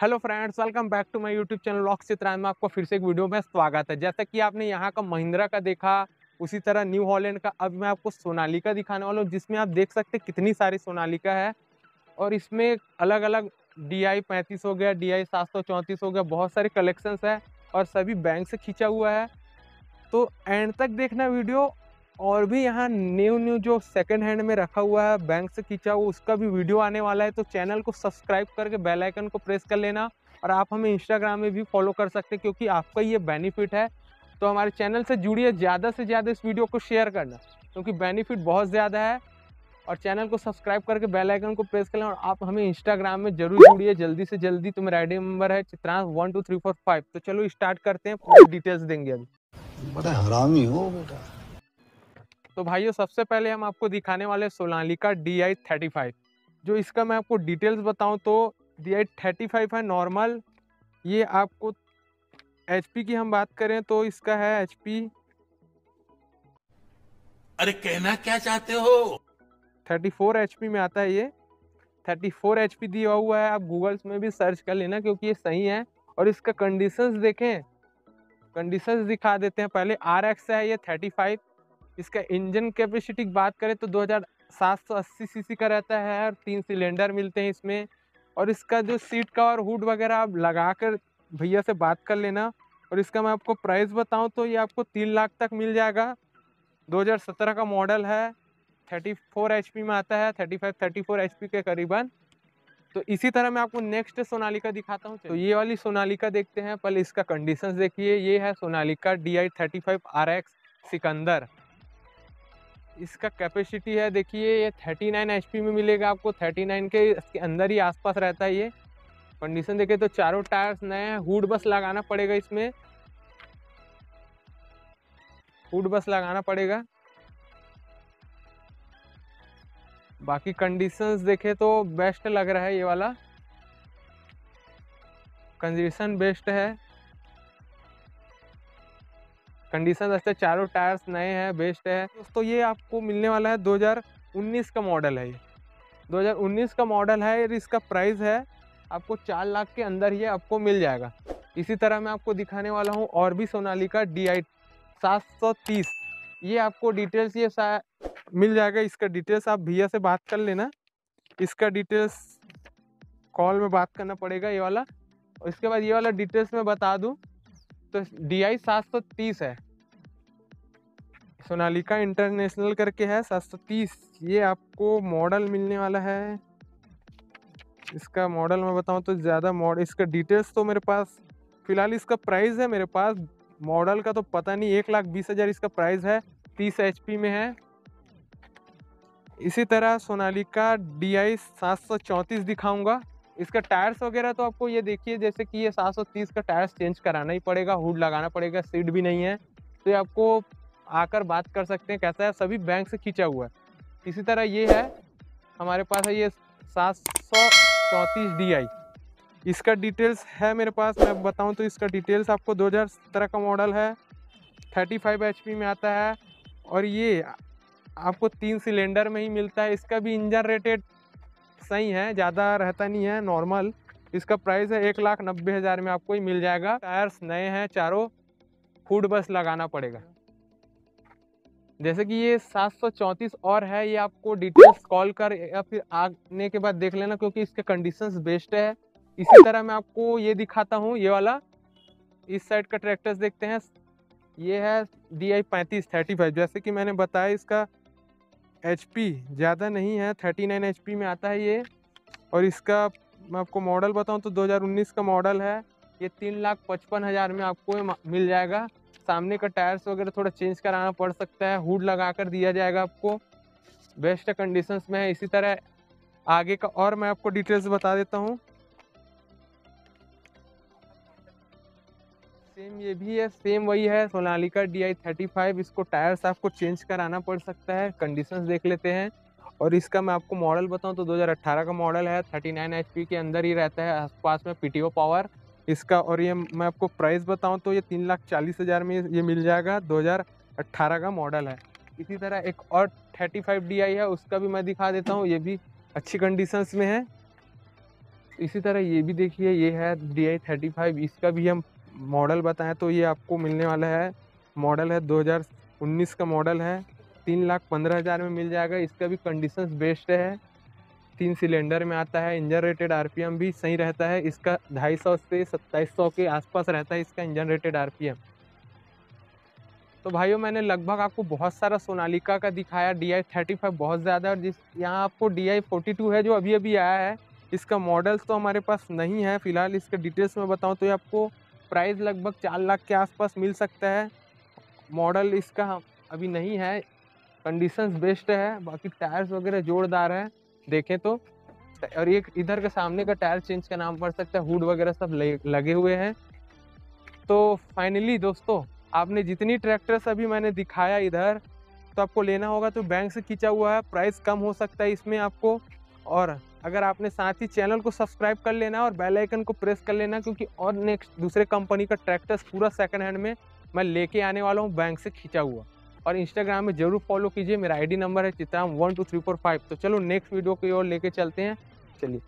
Hello friends welcome back to my YouTube channel lock चित्रान में आपको फिर से एक वीडियो में स्वागत है। जैसा कि आपने यहाँ का महिंद्रा का देखा, उसी तरह न्यू हॉलैंड का, अब मैं आपको सोनालिका दिखाने वाला हूँ, जिसमें आप देख सकते हैं कितनी सारी सोनालिका है। और इसमें अलग अलग डी आई पैंतीस हो गया डी आई सात सौ चौंतीस हो गया, बहुत सारे कलेक्शंस है और सभी बैंक से खींचा हुआ है। तो एंड तक देखना वीडियो और भी यहाँ न्यू न्यू जो सेकंड हैंड में रखा हुआ है बैंक से खींचा हुआ, उसका भी वीडियो आने वाला है तो चैनल को सब्सक्राइब करके बेल आइकन को प्रेस कर लेना और आप हमें इंस्टाग्राम में भी फॉलो कर सकते हैं, क्योंकि आपका ये बेनिफिट है। तो हमारे चैनल से जुड़िए, ज़्यादा से ज़्यादा इस वीडियो को शेयर करना, क्योंकि बेनिफिट बहुत ज़्यादा है। और चैनल को सब्सक्राइब करके बेल आइकन को प्रेस कर लें और आप हमें इंस्टाग्राम में ज़रूर जुड़िए, जल्दी से जल्दी। तो मेरा आई नंबर है Chitransh one two three four five तो चलो स्टार्ट करते हैं, पूरी डिटेल्स देंगे अभी। बड़ा हरामी हो बेटा। तो भाइयों सबसे पहले हम आपको दिखाने वाले Sonalika D I thirty five जो इसका मैं आपको डिटेल्स बताऊँ तो डी आई थर्टी फाइव है नॉर्मल ये आपको एच पी की हम बात करें तो इसका है एच पी अरे कहना क्या चाहते हो? थर्टी फोर एच पी में आता है ये। थर्टी फोर एच पी दिया हुआ है। आप गूगल्स में भी सर्च कर लेना क्योंकि ये सही है। और इसका कंडीशंस देखें। कंडीशंस दिखा देते हैं। पहले आर एक्स है ये थर्टी फाइव इसका इंजन कैपेसिटी की बात करें तो 2780 सीसी का रहता है और तीन सिलेंडर मिलते हैं इसमें। और इसका जो सीट का और हुड वगैरह आप लगा कर भैया से बात कर लेना। और इसका मैं आपको प्राइस बताऊँ तो ये आपको तीन लाख तक मिल जाएगा। 2017 का मॉडल है। 34 फोर में आता है। 35 34 एचपी के करीबन। तो इसी तरह मैं आपको नेक्स्ट सोनालिका दिखाता हूँ। तो ये वाली सोनालिका देखते हैं। पहले इसका कंडीशन देखिए। ये है Sonalika D I thirty five R X Sikander. इसका कैपेसिटी है, देखिए, ये 39 नाइन में मिलेगा आपको। 39 के इसके अंदर ही आसपास रहता है ये। कंडीशन देखे तो चारों टायर्स नए हैं। हुड बस लगाना पड़ेगा इसमें। हुड बस लगाना पड़ेगा। बाकी कंडीशंस देखे तो बेस्ट लग रहा है ये वाला। कंडीशन बेस्ट है। कंडीशन अच्छा चारों टायर्स नए हैं, बेस्ट है। दोस्तों, ये आपको मिलने वाला है 2019 का मॉडल है ये। 2019 का मॉडल है और इसका प्राइस है आपको चार लाख के अंदर ही आपको मिल जाएगा। इसी तरह मैं आपको दिखाने वाला हूँ और भी सोनाली का डी आई ये आपको डिटेल्स ये मिल जाएगा। इसका डिटेल्स आप भैया से बात कर लेना। इसका डिटेल्स कॉल में बात करना पड़ेगा ये वाला। और इसके बाद ये वाला डिटेल्स मैं बता दूँ। तो डी आई सात सौ तीस है। सोनालिका इंटरनेशनल करके है, सात सौ तीस। ये आपको मॉडल मिलने वाला है। इसका मॉडल मैं बताऊँ तो ज़्यादा मॉडल इसका डिटेल्स तो मेरे पास, फ़िलहाल इसका प्राइस है मेरे पास। मॉडल का तो पता नहीं, एक लाख बीस हज़ार इसका प्राइस है, तीस एच में है। इसी तरह सोनालिका डी आई सात सौ चौंतीस दिखाऊँगा। इसका टायर्स वगैरह तो आपको ये देखिए, जैसे कि ये 730 का टायर्स चेंज कराना ही पड़ेगा, हुड लगाना पड़ेगा, सीट भी नहीं है। तो ये आपको आकर बात कर सकते हैं कैसा है, सभी बैंक से खींचा हुआ है। इसी तरह ये है, हमारे पास है ये सात सौ चौंतीस डी आई। इसका डिटेल्स है मेरे पास, मैं बताऊँ तो इसका डिटेल्स आपको दो हज़ार का मॉडल है, थर्टी फाइव एच में आता है, और ये आपको तीन सिलेंडर में ही मिलता है। इसका भी इंजन रेटेड सही है ज़्यादा रहता नहीं है नॉर्मल इसका प्राइस है एक लाख नब्बे हज़ार में आपको ही मिल जाएगा। टायर्स नए हैं चारों फ़ूड बस लगाना पड़ेगा। जैसे कि ये सात सौ चौंतीस और है, ये आपको डिटेल्स कॉल कर या फिर आने के बाद देख लेना क्योंकि इसके कंडीशंस बेस्ट है। इसी तरह मैं आपको ये दिखाता हूँ, ये वाला। इस साइड का ट्रैक्टर्स देखते हैं। ये है डी आई पैंतीस थर्टी फाइव जैसे कि मैंने बताया इसका एचपी ज़्यादा नहीं है थर्टी नाइन एचपी में आता है ये। और इसका, मैं आपको मॉडल बताऊँ तो 2019 का मॉडल है। ये तीन लाख पचपन हज़ार में आपको मिल जाएगा। सामने का टायर्स वगैरह थोड़ा चेंज कराना पड़ सकता है। हुड लगा कर दिया जाएगा आपको। बेस्ट कंडीशंस में है। इसी तरह आगे का और मैं आपको डिटेल्स बता देता हूँ। सेम ये भी है, सेम वही है। Sonalika D I thirty five इसको टायर्स आपको चेंज कराना पड़ सकता है कंडीशंस देख लेते हैं। और इसका मैं आपको मॉडल बताऊँ तो 2018 का मॉडल है 39 एचपी के अंदर ही रहता है, आसपास में पीटीओ पावर इसका और ये मैं आपको प्राइस बताऊँ तो ये तीन लाख चालीस हज़ार में ये मिल जाएगा 2018 का मॉडल है। इसी तरह एक और 35 डी है, उसका भी मैं दिखा देता हूँ, ये भी अच्छी कंडीशंस में है। इसी तरह ये भी देखिए, ये है डी आई थर्टी फाइव इसका भी हम मॉडल बताएँ तो ये आपको मिलने वाला है। मॉडल है 2019 का मॉडल है। तीन लाख पंद्रह हज़ार में मिल जाएगा। इसका भी कंडीशन बेस्ट है। तीन सिलेंडर में आता है। इंजन रेटेड आरपीएम भी सही रहता है। इसका ढाई सौ से सत्ताईस सौ के आसपास रहता है इसका इंजन रेटेड आरपीएम तो भाइयों, मैंने लगभग आपको बहुत सारा सोनालिका का दिखाया। डी आई थर्टी फाइव बहुत ज़्यादा और जिस यहाँ आपको डी आई फोर्टी टू है जो अभी अभी आया है। इसका मॉडल्स तो हमारे पास नहीं है। फ़िलहाल इसके डिटेल्स में बताऊँ तो ये आपको प्राइस लगभग चार लाख के आसपास मिल सकता है। मॉडल इसका अभी नहीं है, कंडीशंस बेस्ट है, बाकी टायर्स वगैरह जोरदार है, देखें तो। और एक इधर के सामने का टायर चेंज का नाम पड़ सकता है, हुड वगैरह सब लगे हुए हैं। तो फाइनली दोस्तों, आपने जितनी ट्रैक्टर्स अभी मैंने दिखाया इधर तो आपको लेना होगा तो बैंक से खींचा हुआ है, प्राइस कम हो सकता है इसमें आपको। और अगर आपने साथ ही चैनल को सब्सक्राइब कर लेना और बेल आइकन को प्रेस कर लेना, क्योंकि और नेक्स्ट दूसरे कंपनी का ट्रैक्टर्स पूरा सेकंड हैंड में मैं लेके आने वाला हूँ, बैंक से खींचा हुआ। और इंस्टाग्राम में ज़रूर फॉलो कीजिए, मेरा आईडी नंबर है चित्राम one two three four five तो चलो नेक्स्ट वीडियो की ओर लेके चलते हैं। चलिए।